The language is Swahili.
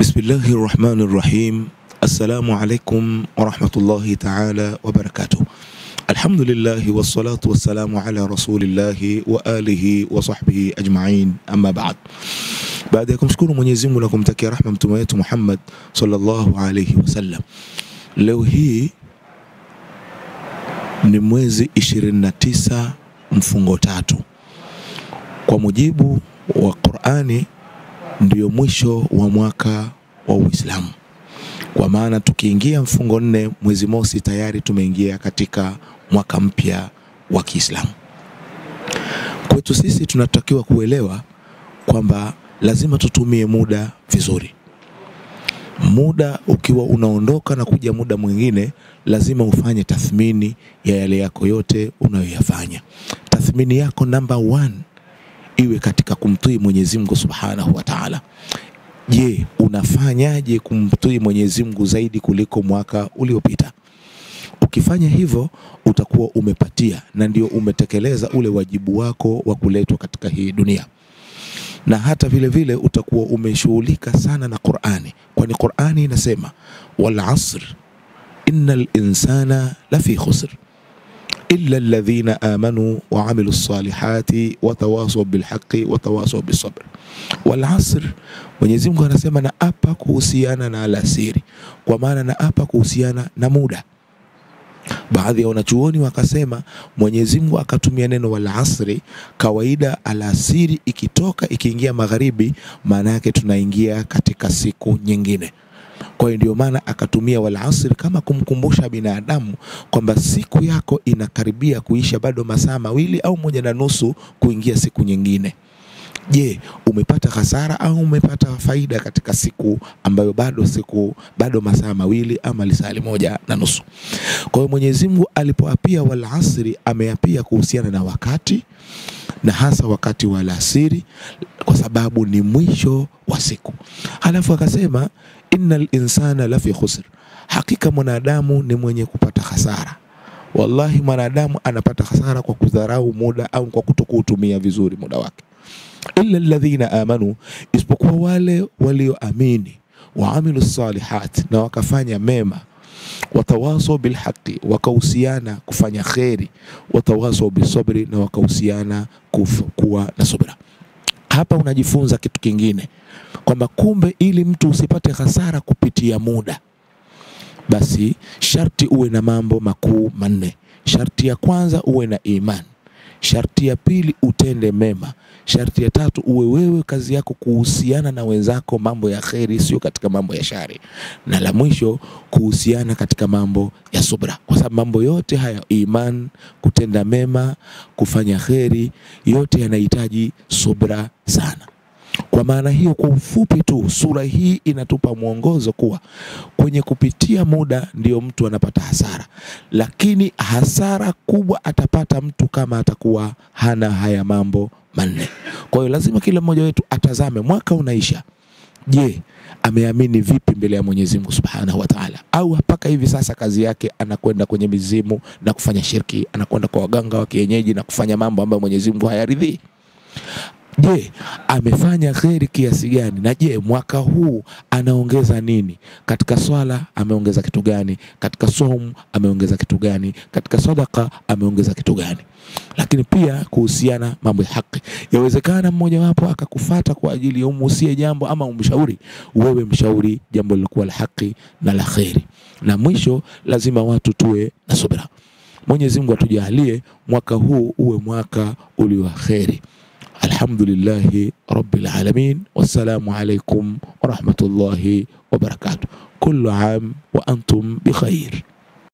Bismillahi rahmani rahim. Assalamu alaikum warahmatullahi taala wabarakatuh. Alhamdulillahi wassalatu wassalamu ala rasulillahi wa alihi wa sahbihi ajmain, amma baad. Baada ya kumshukuru Mwenyezi Mungu na kumtakia rahma mtume wetu Muhammad sallallahu alayhi wasallam, leo hii ni mwezi 29 mfungo tatu kwa mujibu wa Qur'ani ndio mwisho wa mwaka wa Uislamu, kwa maana tukiingia mfungo nne mwezi mosi tayari tumeingia katika mwaka mpya wa Kiislamu. Kwetu sisi tunatakiwa kuelewa kwamba lazima tutumie muda vizuri. Muda ukiwa unaondoka na kuja muda mwingine, lazima ufanye tathmini ya yale yako yote unayoyafanya. Tathmini yako namba one iwe katika kumtii Mwenyezi Mungu Subhanahu wa Ta'ala. Je, unafanyaje kumtii Mwenyezi Mungu zaidi kuliko mwaka uliopita? Ukifanya hivyo utakuwa umepatia na ndio umetekeleza ule wajibu wako wa kuletwa katika hii dunia, na hata vile vile utakuwa umeshughulika sana na Qur'ani, kwani Qur'ani inasema wal asr innal insana lafi khusr illa alladhina amanu wa amilu salihati watawasaw bilhaqi watawasaw bisabr. Wal asr, Mwenyezi Mungu anasema na apa kuhusiana na alasiri, kwa maana na apa kuhusiana na muda. Baadhi ya wanachuoni wakasema Mwenyezi Mungu akatumia neno wal asri. Kawaida alasiri ikitoka ikiingia magharibi, maana yake tunaingia katika siku nyingine. Kwa hiyo ndio maana akatumia wal asri kama kumkumbusha binadamu kwamba siku yako inakaribia kuisha, bado masaa mawili au moja na nusu kuingia siku nyingine. Je, umepata hasara au umepata faida katika siku ambayo bado siku bado masaa mawili ama lisali moja na nusu? Kwa hiyo Mwenyezi Mungu alipoapia wal asri, ameapia kuhusiana na wakati na hasa wakati wa alasiri, kwa sababu ni mwisho wa siku. Halafu akasema innal insana lafi khusr, hakika mwanadamu ni mwenye kupata hasara. Wallahi, mwanadamu anapata hasara kwa kudharau muda au kwa kutokuutumia vizuri muda wake. Illa alladhina amanu, isipokuwa wale walioamini, waamilu salihat, na wakafanya mema, watawasau bilhaqi, wakahusiana kufanya kheri, watawaso bisabri, na wakahusiana kuwa na subra. Hapa unajifunza kitu kingine kwamba kumbe, ili mtu usipate hasara kupitia muda, basi sharti uwe na mambo makuu manne. Sharti ya kwanza uwe na imani, sharti ya pili utende mema, sharti ya tatu uwe wewe kazi yako kuhusiana na wenzako mambo ya kheri, sio katika mambo ya shari, na la mwisho kuhusiana katika mambo ya subra, kwa sababu mambo yote haya, iman, kutenda mema, kufanya kheri, yote yanahitaji subra sana. Kwa maana hiyo, kwa ufupi tu, sura hii inatupa mwongozo kuwa kwenye kupitia muda ndio mtu anapata hasara, lakini hasara kubwa atapata mtu kama atakuwa hana haya mambo manne. Kwa hiyo lazima kila mmoja wetu atazame mwaka unaisha, je, ameamini vipi mbele ya Mwenyezi Mungu Subhanahu wa Ta'ala? Au mpaka hivi sasa kazi yake anakwenda kwenye mizimu na kufanya shirki, anakwenda kwa waganga wa kienyeji na kufanya mambo ambayo Mwenyezi Mungu hayaridhii? Je, amefanya kheri kiasi gani? Na je, mwaka huu anaongeza nini? Katika swala ameongeza kitu gani? Katika somu ameongeza kitu gani? Katika sadaka ameongeza kitu gani? Lakini pia kuhusiana mambo ya haki, yawezekana mmoja wapo akakufata kwa ajili ya umuhusie jambo ama umshauri, wewe mshauri jambo lilokuwa la haki na la kheri. Na mwisho lazima watu tuwe na subira. Mwenyezi Mungu atujalie mwaka huu uwe mwaka ulio kheri. Alhamdulillahi rabbil alamin, wassalamu alaikum warahmatullahi wabarakatuh. Kullu am wa antum bikhair.